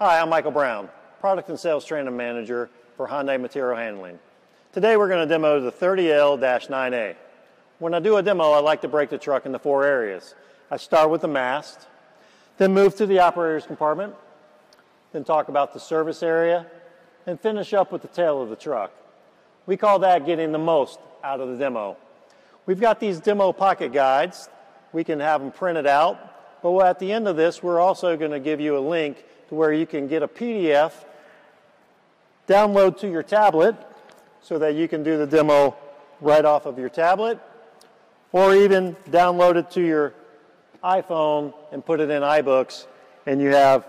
Hi, I'm Michael Brown, Product and Sales Training Manager for Hyundai Material Handling. Today we're going to demo the 30L-9A. When I do a demo, I like to break the truck into four areas. I start with the mast, then move to the operator's compartment, then talk about the service area, and finish up with the tail of the truck. We call that getting the most out of the demo. We've got these demo pocket guides. We can have them printed out, but at the end of this, we're also going to give you a link to where you can get a PDF, download to your tablet so that you can do the demo right off of your tablet, or even download it to your iPhone and put it in iBooks, and you have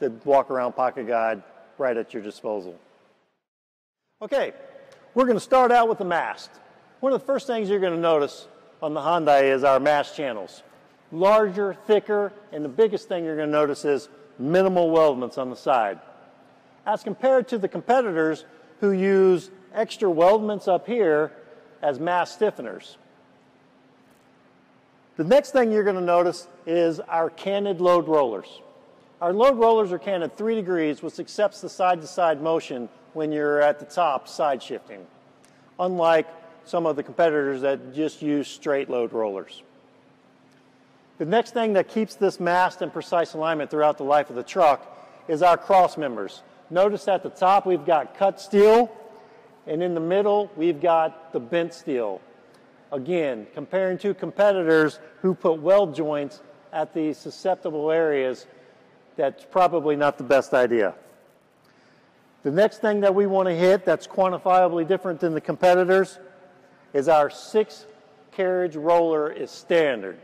the walk around pocket guide right at your disposal. Okay, we're going to start out with the mast. One of the first things you're going to notice on the Hyundai is our mast channels. Larger, thicker, and the biggest thing you're going to notice is minimal weldments on the side. As compared to the competitors who use extra weldments up here as mast stiffeners. The next thing you're going to notice is our canted load rollers. Our load rollers are canted three degrees, which accepts the side-to-side -side motion when you're at the top side shifting, unlike some of the competitors that just use straight load rollers. The next thing that keeps this mast in precise alignment throughout the life of the truck is our cross members. Notice at the top we've got cut steel, and in the middle we've got the bent steel. Again, comparing to competitors who put weld joints at the susceptible areas, that's probably not the best idea. The next thing that we want to hit that's quantifiably different than the competitors is our six carriage roller is standard.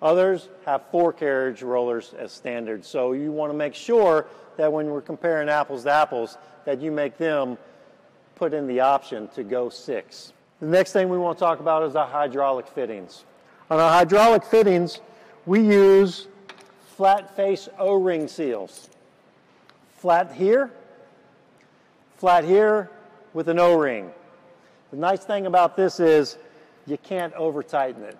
Others have four carriage rollers as standard. So you want to make sure that when we're comparing apples to apples, that you make them put in the option to go six. The next thing we want to talk about is our hydraulic fittings. On our hydraulic fittings, we use flat face O-ring seals. Flat here, flat here with an O-ring. The nice thing about this is you can't over tighten it.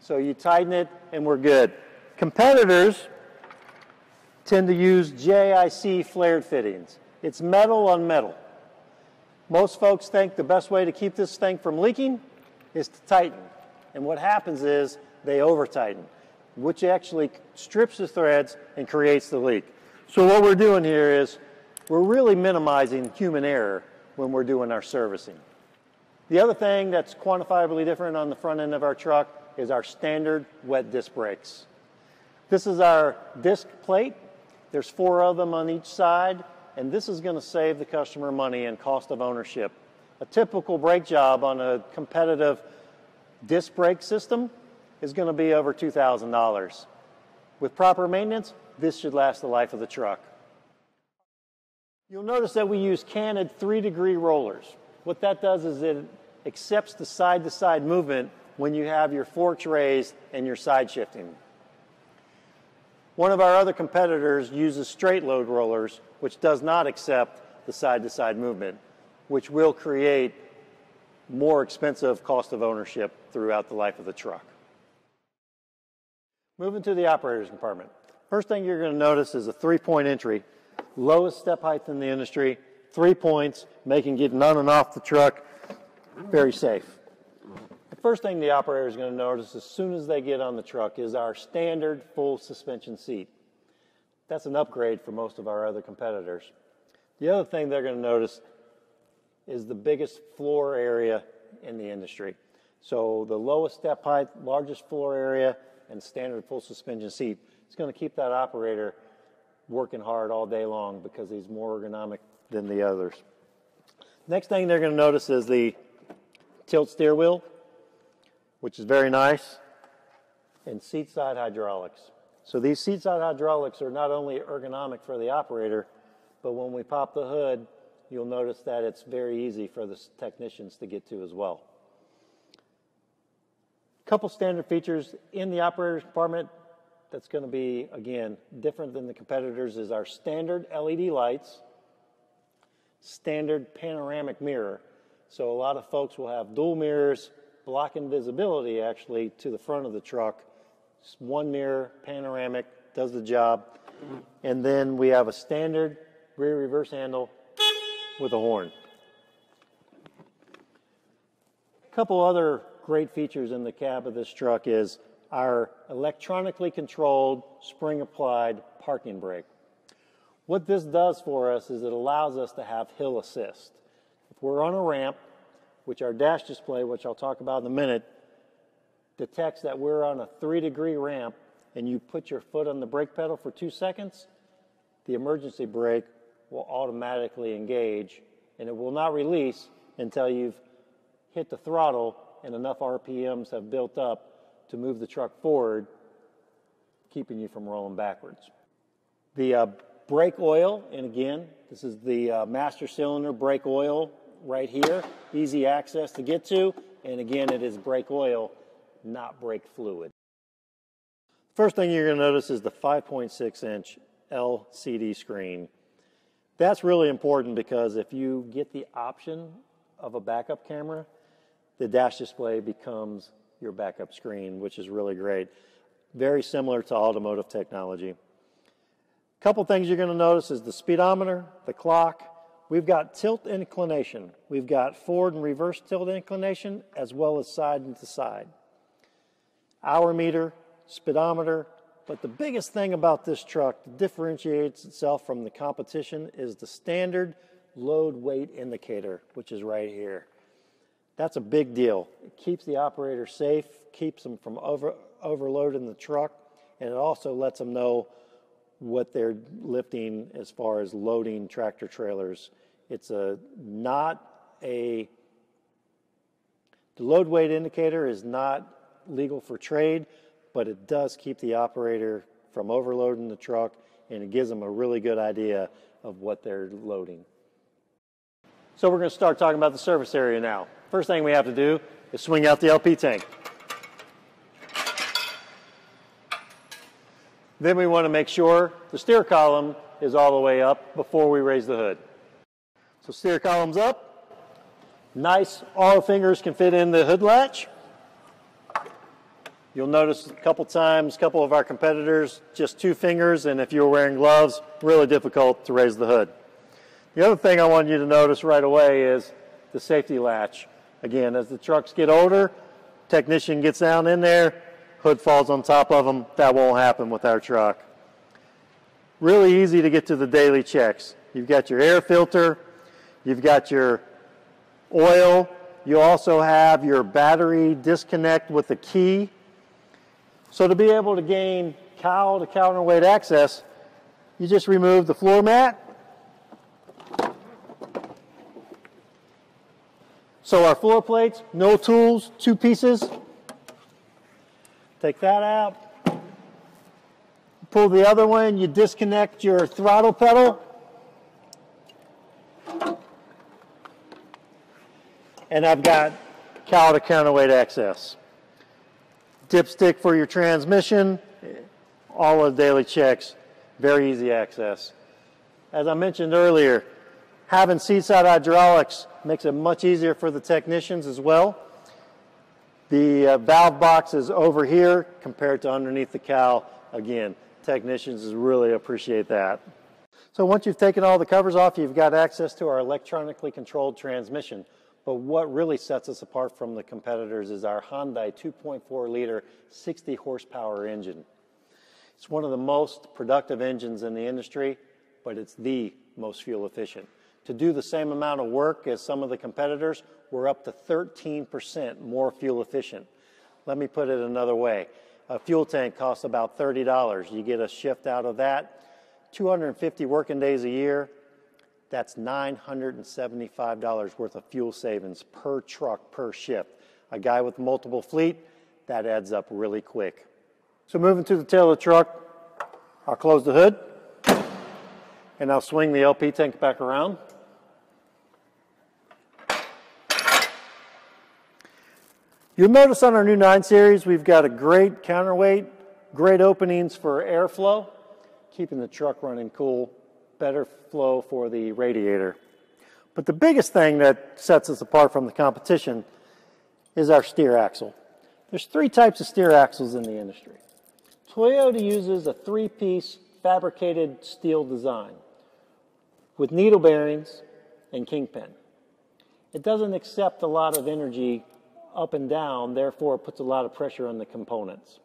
So you tighten it and we're good. Competitors tend to use JIC flared fittings. It's metal on metal. Most folks think the best way to keep this thing from leaking is to tighten. And what happens is they over tighten, which actually strips the threads and creates the leak. So what we're doing here is we're really minimizing human error when we're doing our servicing. The other thing that's quantifiably different on the front end of our truck is our standard wet disc brakes. This is our disc plate. There's four of them on each side, and this is going to save the customer money and cost of ownership. A typical brake job on a competitive disc brake system is going to be over $2,000. With proper maintenance, this should last the life of the truck. You'll notice that we use canted three degree rollers. What that does is it accepts the side to side movement when you have your forks raised and your side shifting. One of our other competitors uses straight load rollers, which does not accept the side to side movement, which will create more expensive cost of ownership throughout the life of the truck. Moving to the operator's compartment. First thing you're going to notice is a three point entry, lowest step height in the industry, three points, making getting on and off the truck very safe first thing the operator is going to notice as soon as they get on the truck is our standard full suspension seat. That's an upgrade for most of our other competitors. The other thing they're going to notice is the biggest floor area in the industry. So the lowest step height, largest floor area, and standard full suspension seat. It's going to keep that operator working hard all day long because he's more ergonomic than the others. Next thing they're going to notice is the tilt steer wheel which is very nice, and seat side hydraulics. So these seat side hydraulics are not only ergonomic for the operator, but when we pop the hood, you'll notice that it's very easy for the technicians to get to as well. A couple standard features in the operator's compartment that's going to be, again, different than the competitors is our standard LED lights, standard panoramic mirror. So a lot of folks will have dual mirrors blocking visibility actually to the front of the truck. One mirror, panoramic, does the job. And then we have a standard rear reverse handle with a horn. A couple other great features in the cab of this truck is our electronically controlled spring applied parking brake. What this does for us is it allows us to have hill assist. If we're on a ramp, which our dash display, which I'll talk about in a minute, detects that we're on a three degree ramp and you put your foot on the brake pedal for two seconds, the emergency brake will automatically engage and it will not release until you've hit the throttle and enough RPMs have built up to move the truck forward, keeping you from rolling backwards. The uh, brake oil, and again, this is the uh, master cylinder brake oil right here, easy access to get to, and again, it is brake oil, not brake fluid. First thing you're going to notice is the 5.6 inch LCD screen. That's really important because if you get the option of a backup camera, the dash display becomes your backup screen, which is really great. Very similar to automotive technology. Couple things you're going to notice is the speedometer, the clock. We've got tilt inclination. We've got forward and reverse tilt inclination as well as side and to side. Hour meter, speedometer, but the biggest thing about this truck that differentiates itself from the competition is the standard load weight indicator, which is right here. That's a big deal. It keeps the operator safe, keeps them from over, overloading the truck, and it also lets them know what they're lifting as far as loading tractor trailers. It's a not a the load weight indicator is not legal for trade, but it does keep the operator from overloading the truck and it gives them a really good idea of what they're loading. So we're going to start talking about the service area now. First thing we have to do is swing out the LP tank. Then we want to make sure the steer column is all the way up before we raise the hood. So steer column's up. Nice, all fingers can fit in the hood latch. You'll notice a couple times, a couple of our competitors, just two fingers, and if you're wearing gloves, really difficult to raise the hood. The other thing I want you to notice right away is the safety latch. Again, as the trucks get older, technician gets down in there, hood falls on top of them. That won't happen with our truck. Really easy to get to the daily checks. You've got your air filter, you've got your oil, you also have your battery disconnect with the key. So to be able to gain cowl to counterweight access, you just remove the floor mat So our floor plates, no tools, two pieces. Take that out. Pull the other one, you disconnect your throttle pedal. And I've got cowl to counterweight access. Dipstick for your transmission, all of the daily checks, very easy access. As I mentioned earlier, having seat side hydraulics makes it much easier for the technicians as well. The uh, valve box is over here compared to underneath the cowl. Again, technicians really appreciate that. So once you've taken all the covers off, you've got access to our electronically controlled transmission. But what really sets us apart from the competitors is our Hyundai 2.4 liter 60 horsepower engine. It's one of the most productive engines in the industry, but it's the most fuel efficient to do the same amount of work as some of the competitors, we're up to 13% more fuel efficient. Let me put it another way. A fuel tank costs about $30. You get a shift out of that. 250 working days a year, that's $975 worth of fuel savings per truck per shift. A guy with multiple fleet, that adds up really quick. So moving to the tail of the truck, I'll close the hood and I'll swing the LP tank back around. You'll notice on our new 9 Series, we've got a great counterweight, great openings for airflow, keeping the truck running cool, better flow for the radiator. But the biggest thing that sets us apart from the competition is our steer axle. There's three types of steer axles in the industry. Toyota uses a three-piece fabricated steel design with needle bearings and kingpin. It doesn't accept a lot of energy up and down, therefore puts a lot of pressure on the components.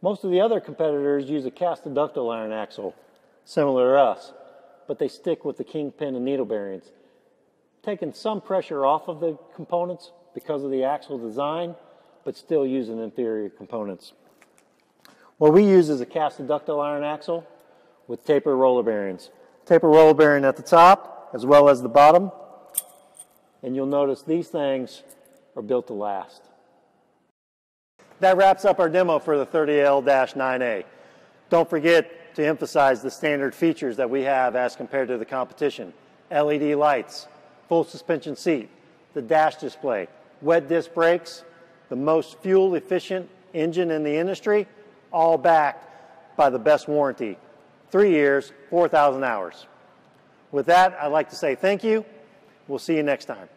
Most of the other competitors use a cast ductile iron axle, similar to us, but they stick with the kingpin and needle bearings, taking some pressure off of the components because of the axle design, but still using inferior components. What we use is a cast ductile iron axle with taper roller bearings. Taper roller bearing at the top as well as the bottom. And you'll notice these things are built to last. That wraps up our demo for the 30L-9A. Don't forget to emphasize the standard features that we have as compared to the competition. LED lights, full suspension seat, the dash display, wet disc brakes, the most fuel efficient engine in the industry, all backed by the best warranty. Three years, 4,000 hours. With that, I'd like to say thank you. We'll see you next time.